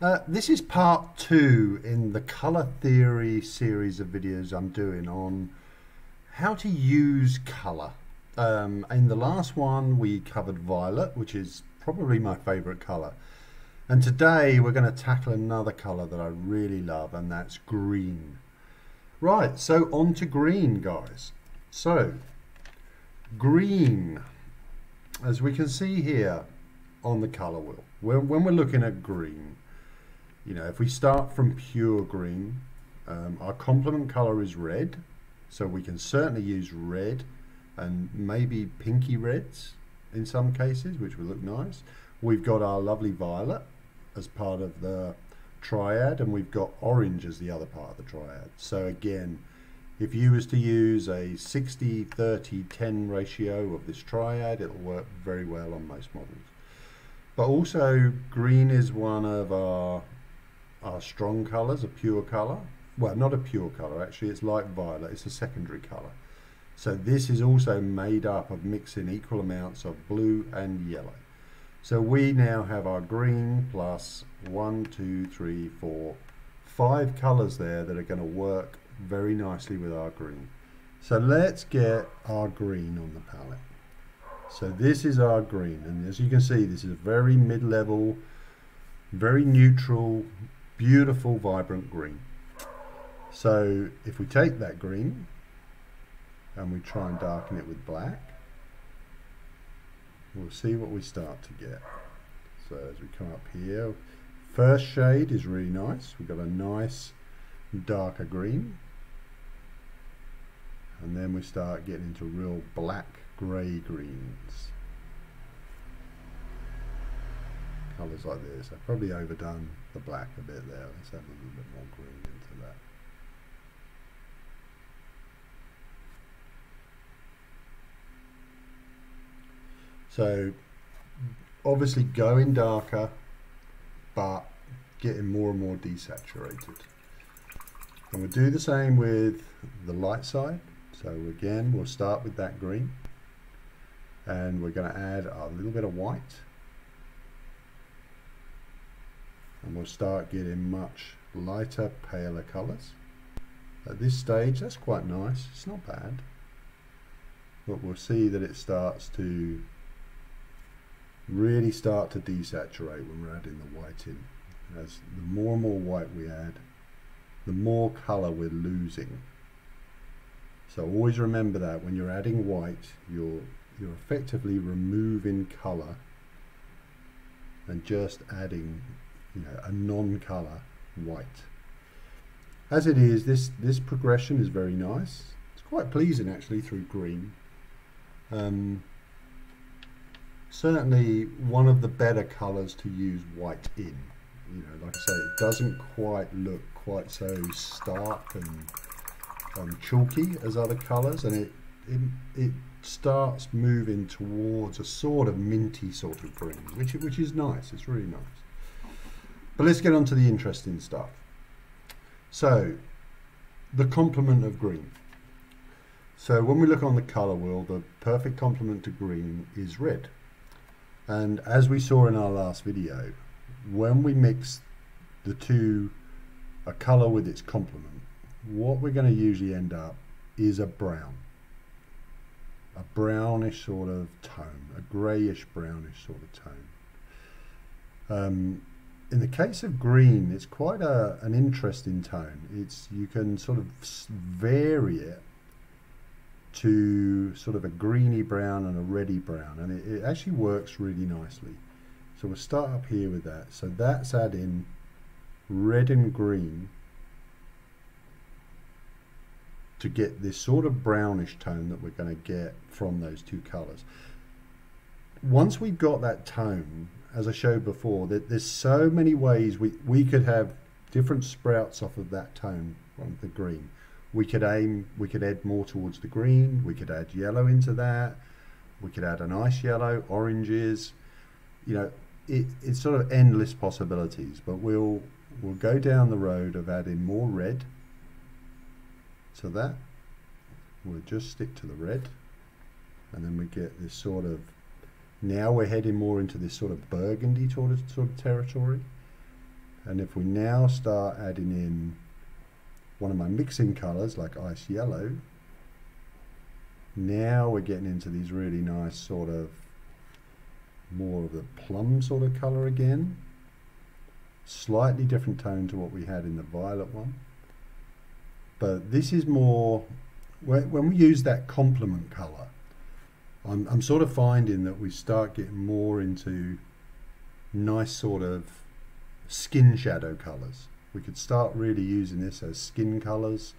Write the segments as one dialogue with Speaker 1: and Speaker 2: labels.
Speaker 1: Uh, this is part two in the colour theory series of videos I'm doing on how to use colour. Um, in the last one we covered violet, which is probably my favourite colour. And today we're going to tackle another colour that I really love and that's green. Right, so on to green guys. So, green, as we can see here on the colour wheel, when we're looking at green, you know, if we start from pure green, um, our complement color is red, so we can certainly use red and maybe pinky reds in some cases, which would look nice. We've got our lovely violet as part of the triad, and we've got orange as the other part of the triad. So again, if you was to use a 60, 30, 10 ratio of this triad, it'll work very well on most models. But also, green is one of our are strong colours, a pure colour. Well, not a pure colour, actually, it's light violet, it's a secondary colour. So this is also made up of mixing equal amounts of blue and yellow. So we now have our green plus one, two, three, four, five colours there that are going to work very nicely with our green. So let's get our green on the palette. So this is our green, and as you can see, this is a very mid-level, very neutral, beautiful vibrant green. So if we take that green and we try and darken it with black, we'll see what we start to get. So as we come up here, first shade is really nice. We've got a nice darker green. And then we start getting into real black grey greens. Colours like this. I've probably overdone the black a bit there. Let's add a little bit more green into that. So obviously going darker but getting more and more desaturated. And we'll do the same with the light side. So again, we'll start with that green and we're going to add a little bit of white and we'll start getting much lighter paler colours. At this stage that's quite nice. It's not bad. But we'll see that it starts to really start to desaturate when we're adding the white in. As the more and more white we add the more colour we're losing. So always remember that when you're adding white you're you're effectively removing colour and just adding you know, a non-color white. As it is, this, this progression is very nice. It's quite pleasing actually through green. Um, certainly one of the better colors to use white in. You know, like I say, it doesn't quite look quite so stark and um, chalky as other colors and it, it, it starts moving towards a sort of minty sort of green, which, which is nice, it's really nice. But let's get on to the interesting stuff. So, the complement of green. So when we look on the colour wheel, the perfect complement to green is red. And as we saw in our last video, when we mix the two, a colour with its complement, what we're going to usually end up is a brown. A brownish sort of tone, a greyish brownish sort of tone. Um, in the case of green, it's quite a, an interesting tone. It's you can sort of vary it to sort of a greeny brown and a reddy brown, and it, it actually works really nicely. So we'll start up here with that. So that's adding red and green to get this sort of brownish tone that we're going to get from those two colors. Once we've got that tone, as I showed before, that there's so many ways we, we could have different sprouts off of that tone from the green. We could aim, we could add more towards the green, we could add yellow into that, we could add a nice yellow, oranges, you know, it, it's sort of endless possibilities, but we'll, we'll go down the road of adding more red to that. We'll just stick to the red and then we get this sort of now we're heading more into this sort of burgundy sort of, sort of territory. And if we now start adding in one of my mixing colors like ice yellow, now we're getting into these really nice sort of more of the plum sort of color again. Slightly different tone to what we had in the violet one. But this is more, when we use that complement color, I'm, I'm sort of finding that we start getting more into nice sort of skin shadow colors. We could start really using this as skin colors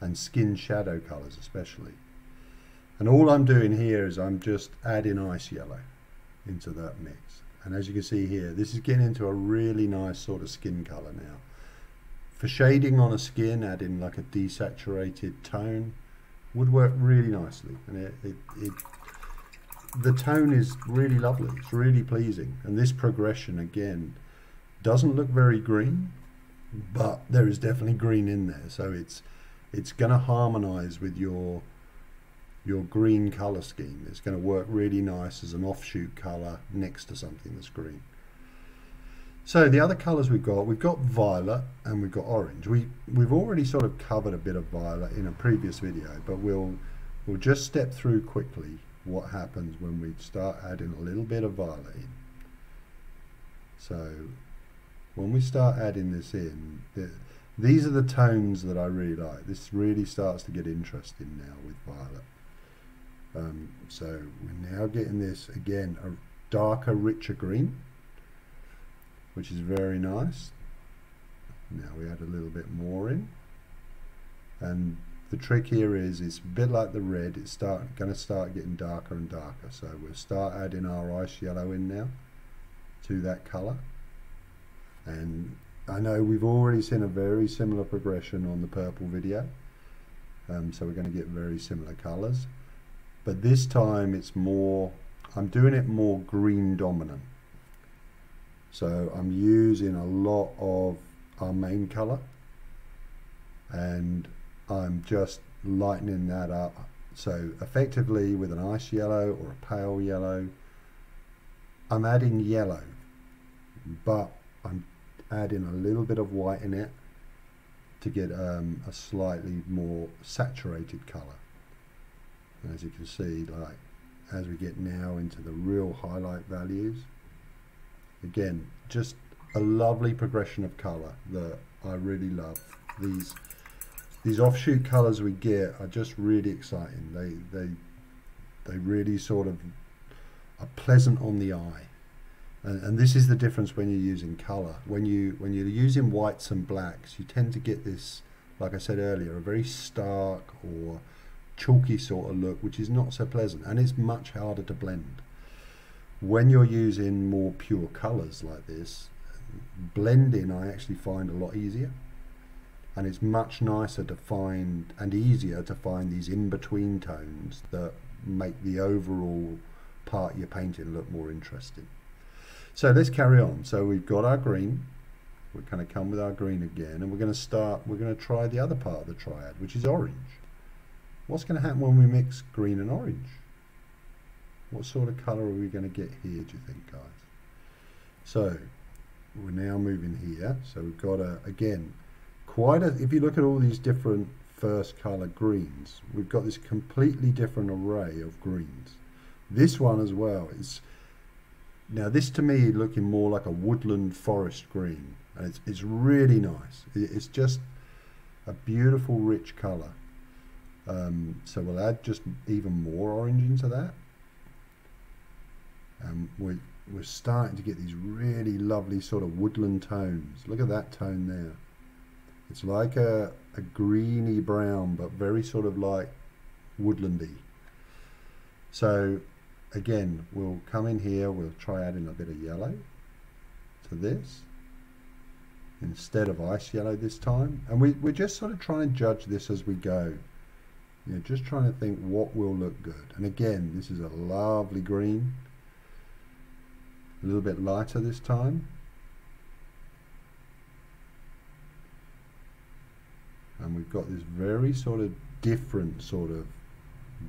Speaker 1: and skin shadow colors especially. And all I'm doing here is I'm just adding ice yellow into that mix. And as you can see here, this is getting into a really nice sort of skin color now. For shading on a skin, adding like a desaturated tone would work really nicely. And it, it, it the tone is really lovely. It's really pleasing. And this progression, again, doesn't look very green, but there is definitely green in there. So it's it's going to harmonize with your your green color scheme. It's going to work really nice as an offshoot color next to something that's green. So the other colors we've got, we've got violet and we've got orange. We, we've already sort of covered a bit of violet in a previous video, but we'll, we'll just step through quickly what happens when we start adding a little bit of violet in. So when we start adding this in, the, these are the tones that I really like. This really starts to get interesting now with violet. Um, so we're now getting this again a darker richer green which is very nice. Now we add a little bit more in. And the trick here is it's a bit like the red. It's start going to start getting darker and darker. So we'll start adding our ice yellow in now to that color. And I know we've already seen a very similar progression on the purple video. Um, so we're going to get very similar colors. But this time it's more I'm doing it more green dominant so I'm using a lot of our main color and I'm just lightening that up. So effectively with an ice yellow or a pale yellow I'm adding yellow but I'm adding a little bit of white in it to get um, a slightly more saturated color. As you can see like as we get now into the real highlight values again just a lovely progression of color that I really love. These these offshoot colors we get are just really exciting. They they they really sort of are pleasant on the eye. And, and this is the difference when you're using color when you when you're using whites and blacks you tend to get this like I said earlier a very stark or chalky sort of look, which is not so pleasant. And it's much harder to blend. When you're using more pure colors like this, blending I actually find a lot easier and it's much nicer to find and easier to find these in-between tones that make the overall part you're painting look more interesting. So let's carry on. So we've got our green. We're going to come with our green again and we're going to start, we're going to try the other part of the triad, which is orange. What's going to happen when we mix green and orange? What sort of colour are we going to get here, do you think, guys? So, we're now moving here. So we've got, a, again, quite a, if you look at all these different first colour greens, we've got this completely different array of greens. This one as well is, now this to me looking more like a woodland forest green. And it's, it's really nice. It's just a beautiful rich colour. Um, so we'll add just even more orange into that. And we're, we're starting to get these really lovely sort of woodland tones. Look at that tone there. It's like a, a greeny brown, but very sort of like woodlandy. So again, we'll come in here, we'll try adding a bit of yellow to this instead of ice yellow this time. And we, we're just sort of trying to judge this as we go. You know, just trying to think what will look good. And again, this is a lovely green. A little bit lighter this time. And we've got this very sort of different sort of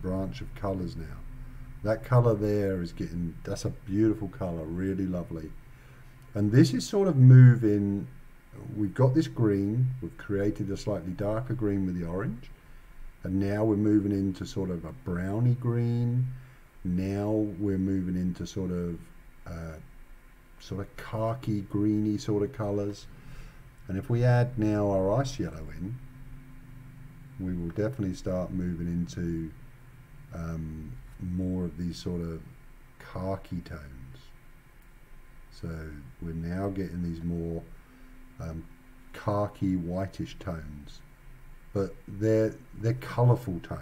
Speaker 1: branch of colours now. That colour there is getting, that's a beautiful colour, really lovely. And this is sort of moving we've got this green, we've created a slightly darker green with the orange, and now we're moving into sort of a browny green. Now we're moving into sort of uh, sort of khaki greeny sort of colours. And if we add now our ice yellow in, we will definitely start moving into um, more of these sort of khaki tones. So we're now getting these more um, khaki whitish tones, but they're they're colourful tones.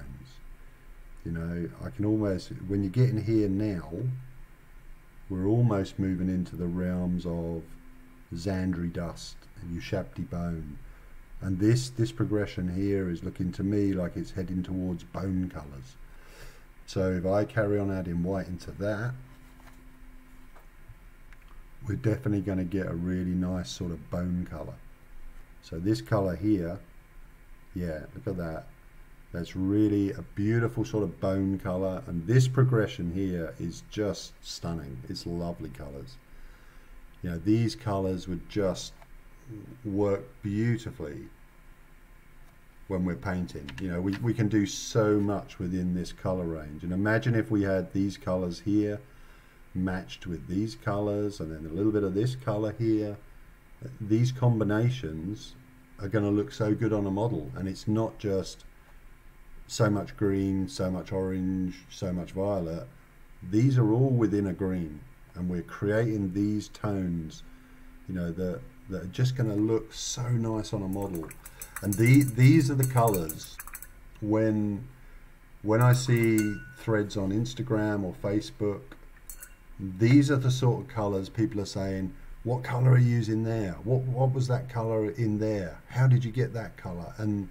Speaker 1: You know, I can almost when you get in here now, we're almost moving into the realms of Zandri dust and Ushabti bone. And this, this progression here is looking to me like it's heading towards bone colours. So if I carry on adding white into that, we're definitely going to get a really nice sort of bone colour. So this colour here, yeah, look at that. That's really a beautiful sort of bone colour. And this progression here is just stunning. It's lovely colours. You know, these colours would just work beautifully when we're painting. You know, we, we can do so much within this color range. And imagine if we had these colors here matched with these colors and then a little bit of this color here. These combinations are going to look so good on a model. And it's not just so much green, so much orange, so much violet. These are all within a green. And we're creating these tones, you know, that, that are just going to look so nice on a model. And the, these are the colors when when I see threads on Instagram or Facebook, these are the sort of colors people are saying, what color are you using there? What, what was that color in there? How did you get that color? And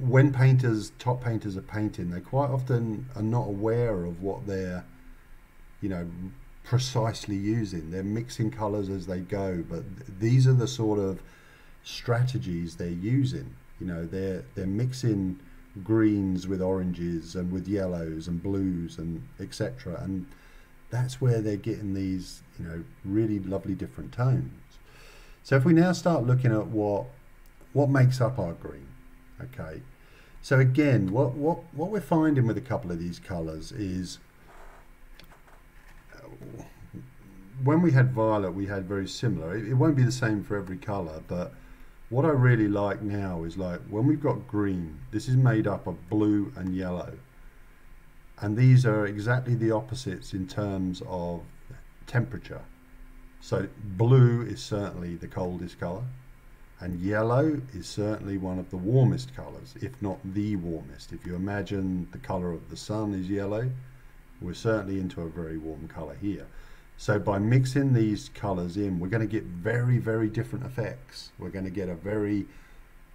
Speaker 1: when painters, top painters are painting, they quite often are not aware of what they're, you know, precisely using. They're mixing colors as they go, but these are the sort of strategies they're using. You know, they're they're mixing greens with oranges and with yellows and blues and etc. And that's where they're getting these, you know, really lovely different tones. So if we now start looking at what what makes up our green, okay. So again, what what what we're finding with a couple of these colours is uh, when we had violet, we had very similar. It, it won't be the same for every colour, but what I really like now is like when we've got green, this is made up of blue and yellow. And these are exactly the opposites in terms of temperature. So blue is certainly the coldest color and yellow is certainly one of the warmest colors, if not the warmest. If you imagine the color of the sun is yellow, we're certainly into a very warm color here. So by mixing these colors in, we're going to get very, very different effects. We're going to get a very,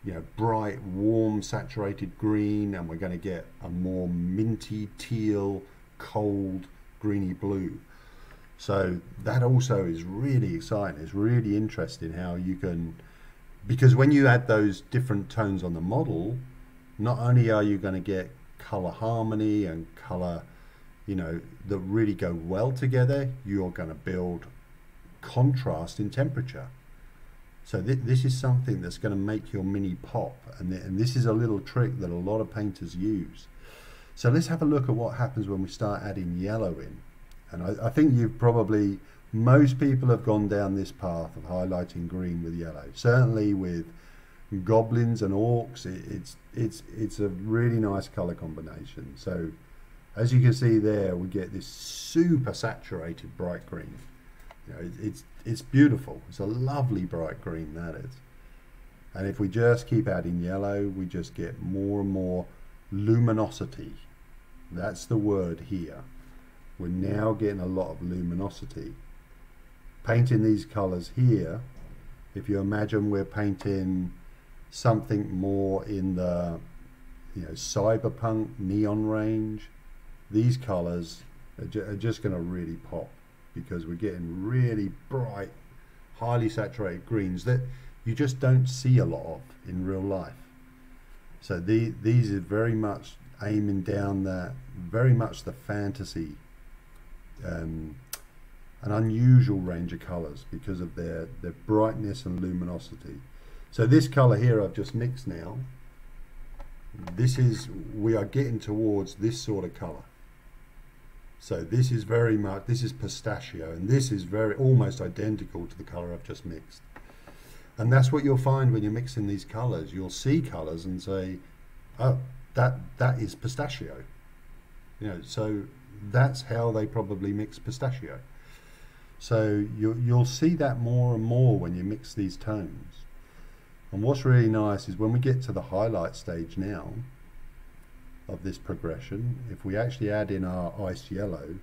Speaker 1: you know, bright, warm, saturated green, and we're going to get a more minty, teal, cold, greeny blue. So that also is really exciting. It's really interesting how you can, because when you add those different tones on the model, not only are you going to get color harmony and color you know, that really go well together, you're going to build contrast in temperature. So th this is something that's going to make your mini pop, and, th and this is a little trick that a lot of painters use. So let's have a look at what happens when we start adding yellow in. And I, I think you've probably, most people have gone down this path of highlighting green with yellow. Certainly with goblins and orcs, it, it's, it's, it's a really nice color combination. So as you can see there, we get this super saturated bright green. You know, it, it's, it's beautiful. It's a lovely bright green, that is. And if we just keep adding yellow, we just get more and more luminosity. That's the word here. We're now getting a lot of luminosity. Painting these colors here, if you imagine we're painting something more in the you know cyberpunk neon range these colors are, ju are just going to really pop because we're getting really bright, highly saturated greens that you just don't see a lot of in real life. So the, these are very much aiming down that, very much the fantasy um, an unusual range of colors because of their, their brightness and luminosity. So this color here I've just mixed now, this is, we are getting towards this sort of color. So this is very much, this is pistachio, and this is very almost identical to the color I've just mixed. And that's what you'll find when you're mixing these colors. You'll see colors and say, oh, that that is pistachio. You know, so that's how they probably mix pistachio. So you, you'll see that more and more when you mix these tones. And what's really nice is when we get to the highlight stage now, of this progression, if we actually add in our ice yellow,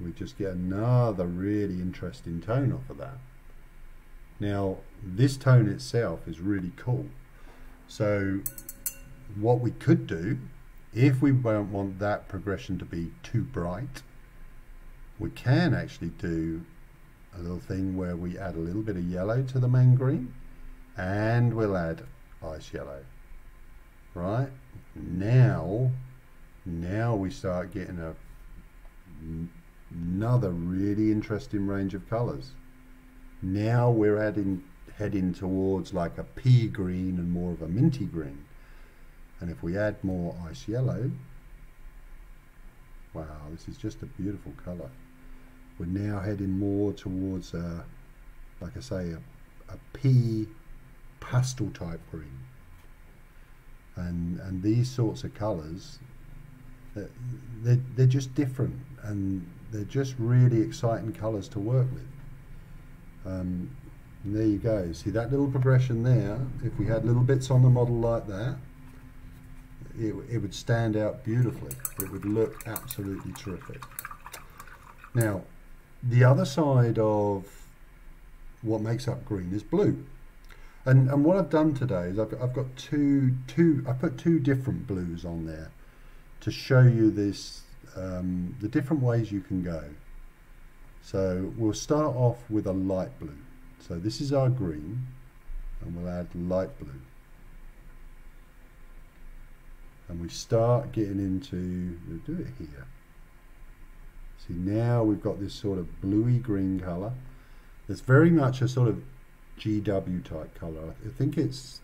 Speaker 1: we just get another really interesting tone off of that. Now, this tone itself is really cool. So what we could do, if we don't want that progression to be too bright, we can actually do a little thing where we add a little bit of yellow to the main green and we'll add ice yellow right? Now now we start getting a another really interesting range of colors. Now we're adding heading towards like a pea green and more of a minty green. And if we add more ice yellow wow this is just a beautiful color we're now heading more towards a, like I say a, a pea pastel type green. And and these sorts of colors they're, they're just different and they're just really exciting colors to work with. Um, there you go. See that little progression there? If we had little bits on the model like that it, it would stand out beautifully. It would look absolutely terrific. Now the other side of what makes up green is blue and and what I've done today is I've, I've got two two I put two different blues on there to show you this um, the different ways you can go. So we'll start off with a light blue. So this is our green and we'll add light blue. And we start getting into, we'll do it here. See now we've got this sort of bluey green colour. It's very much a sort of GW type color. I think it's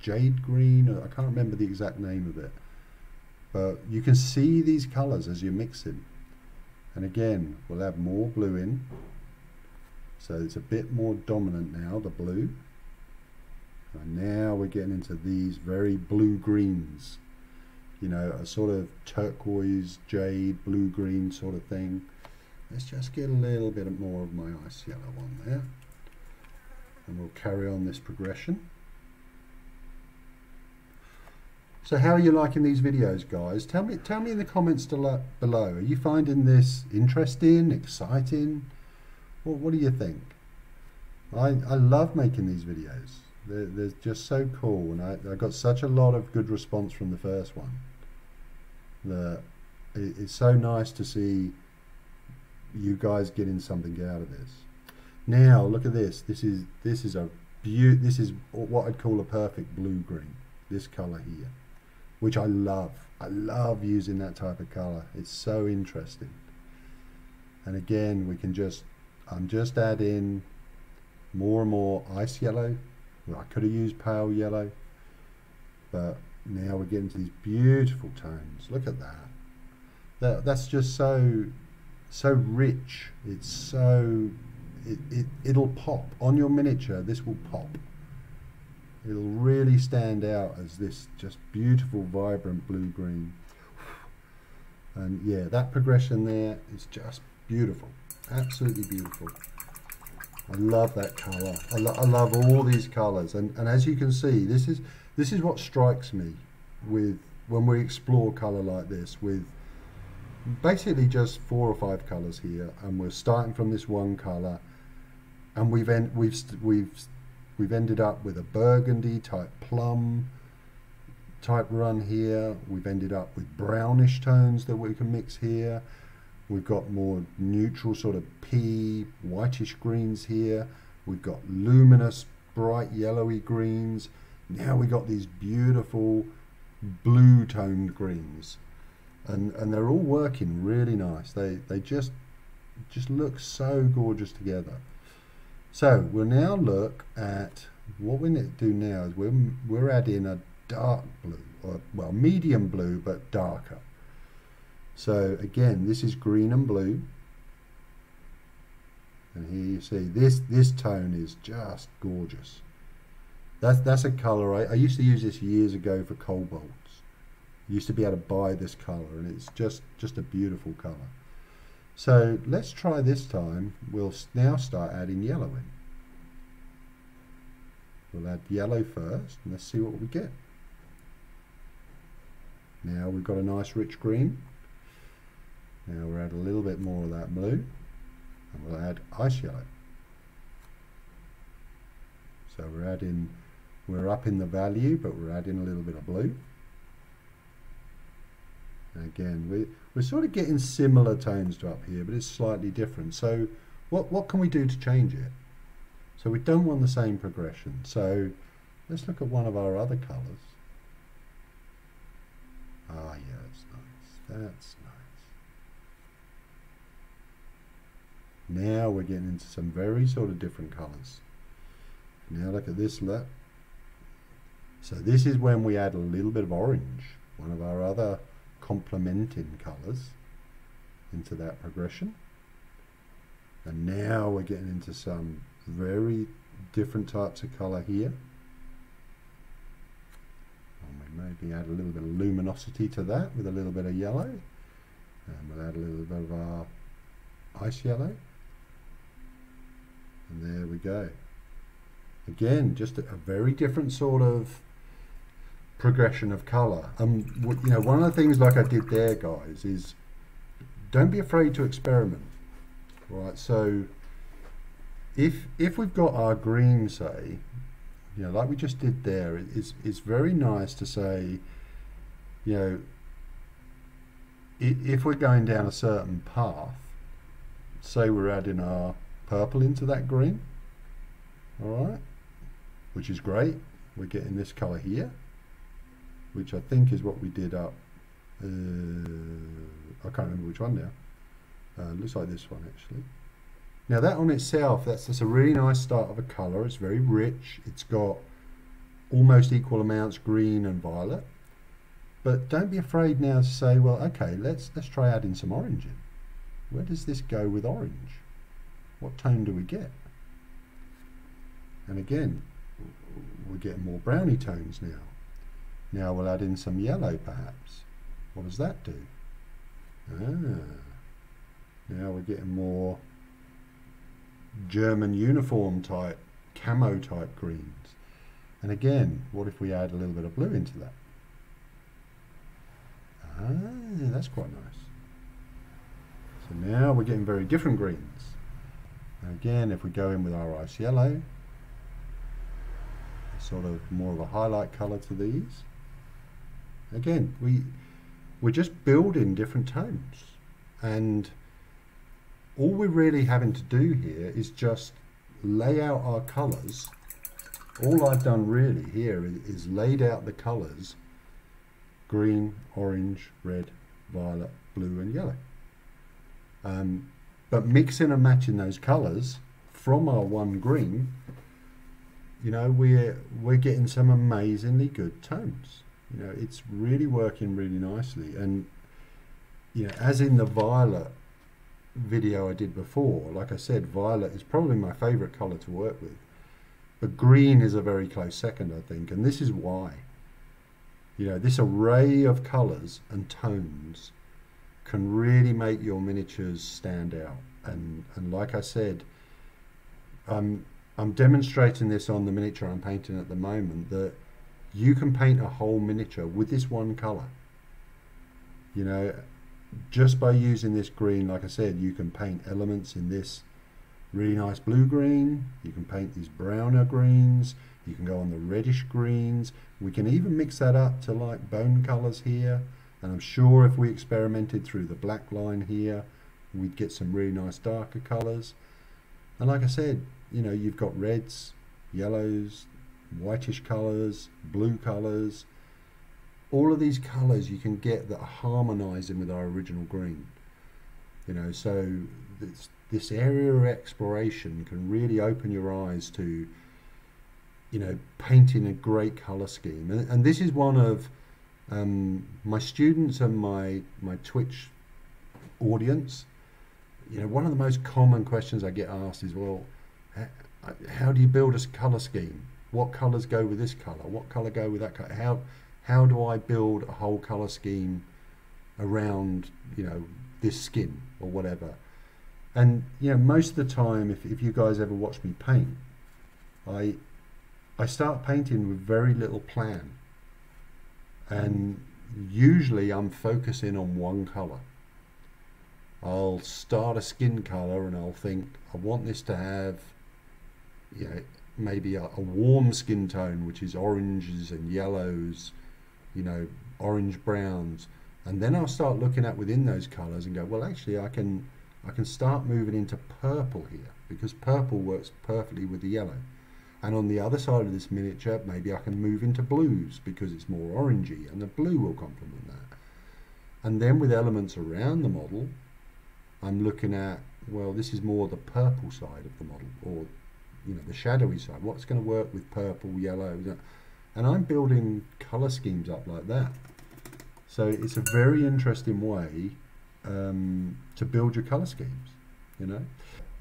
Speaker 1: jade green. I can't remember the exact name of it. But you can see these colors as you're mixing. And again, we'll have more blue in. So it's a bit more dominant now, the blue. And now we're getting into these very blue greens. You know, a sort of turquoise, jade, blue green sort of thing. Let's just get a little bit more of my ice yellow on there and we'll carry on this progression. So how are you liking these videos, guys? Tell me, tell me in the comments below. Are you finding this interesting, exciting? What, what do you think? I, I love making these videos. They're, they're just so cool, and I, I got such a lot of good response from the first one. That it, it's so nice to see you guys getting something out of this. Now look at this. This is this is a beaut. This is what I'd call a perfect blue green. This color here, which I love. I love using that type of color. It's so interesting. And again, we can just I'm just adding more and more ice yellow. I could have used pale yellow, but now we're getting to these beautiful tones. Look at that. That that's just so so rich. It's so it, it, it'll pop. On your miniature this will pop. It'll really stand out as this just beautiful vibrant blue green and yeah that progression there is just beautiful. Absolutely beautiful. I love that color I, lo I love all these colors and, and as you can see this is this is what strikes me with when we explore color like this with basically just four or five colors here and we're starting from this one color and we've en we've we've we've ended up with a burgundy type plum type run here. We've ended up with brownish tones that we can mix here. We've got more neutral sort of pea, whitish greens here. We've got luminous, bright yellowy greens. Now we've got these beautiful blue toned greens. And, and they're all working really nice. They, they just just looks so gorgeous together. So we'll now look at what we need to do now is we're, we're adding a dark blue, or well, medium blue, but darker. So again, this is green and blue. And here you see this this tone is just gorgeous. That's that's a colour I, I used to use this years ago for cobalts. used to be able to buy this colour and it's just just a beautiful colour. So let's try this time. We'll now start adding yellow in. We'll add yellow first and let's see what we get. Now we've got a nice rich green. Now we'll add a little bit more of that blue and we'll add ice yellow. So we're adding, we're up in the value, but we're adding a little bit of blue. Again, we, we're sort of getting similar tones to up here, but it's slightly different. So what, what can we do to change it? So we don't want the same progression. So let's look at one of our other colours. Ah, yeah, that's nice. That's nice. Now we're getting into some very sort of different colours. Now look at this look. So this is when we add a little bit of orange, one of our other complementing colours, into that progression. And now we're getting into some very different types of colour here. And we maybe add a little bit of luminosity to that with a little bit of yellow. And we'll add a little bit of our ice yellow. And there we go. Again, just a, a very different sort of progression of colour. Um, you know, one of the things like I did there, guys, is don't be afraid to experiment. Right, so if if we've got our green, say, you know, like we just did there, it's it's very nice to say, you know, if we're going down a certain path, say we're adding our purple into that green, all right, which is great. We're getting this color here, which I think is what we did up. Uh, I can't remember which one now. Uh, looks like this one actually. Now that on itself, that's, that's a really nice start of a colour. It's very rich. It's got almost equal amounts green and violet. But don't be afraid now to say, well, okay, let's let's try adding some orange in. Where does this go with orange? What tone do we get? And again, we're getting more brownie tones now. Now we'll add in some yellow perhaps. What does that do? Ah, now we're getting more German uniform type, camo type greens. And again, what if we add a little bit of blue into that? Ah, that's quite nice. So now we're getting very different greens. And again, if we go in with our ice yellow, sort of more of a highlight color to these. Again, we, we're just building different tones. And all we're really having to do here is just lay out our colors. All I've done really here is, laid out the colors green, orange, red, violet, blue and yellow. Um, but mixing and matching those colors from our one green, you know, we're, we're getting some amazingly good tones. You know, it's really working really nicely. And, you know, as in the violet video I did before, like I said, violet is probably my favorite color to work with. But green is a very close second, I think, and this is why. You know, this array of colors and tones can really make your miniatures stand out. And, and like I said, I'm, I'm demonstrating this on the miniature I'm painting at the moment, that you can paint a whole miniature with this one color. You know, just by using this green, like I said, you can paint elements in this really nice blue green. You can paint these browner greens. You can go on the reddish greens. We can even mix that up to like bone colors here. And I'm sure if we experimented through the black line here, we'd get some really nice darker colors. And like I said, you know, you've got reds, yellows, whitish colors, blue colors, all of these colors you can get that are harmonizing with our original green. You know, so this, this area of exploration can really open your eyes to, you know, painting a great color scheme. And, and this is one of um, my students and my, my Twitch audience. You know, one of the most common questions I get asked is, well, how do you build a color scheme? What colors go with this color? What color go with that color? How how do I build a whole color scheme around you know this skin or whatever? And you know, most of the time, if if you guys ever watch me paint, I I start painting with very little plan, and usually I'm focusing on one color. I'll start a skin color and I'll think I want this to have you know, maybe a, a, warm skin tone, which is oranges and yellows, you know, orange browns, and then I'll start looking at within those colors and go, well, actually, I can I can start moving into purple here because purple works perfectly with the yellow. And on the other side of this miniature, maybe I can move into blues because it's more orangey and the blue will complement that. And then with elements around the model, I'm looking at, well, this is more the purple side of the model or you know the shadowy side. What's going to work with purple yellow and I'm building color schemes up like that. So it's a very interesting way um, to build your color schemes you know?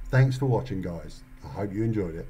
Speaker 1: Thanks for watching guys. I hope you enjoyed it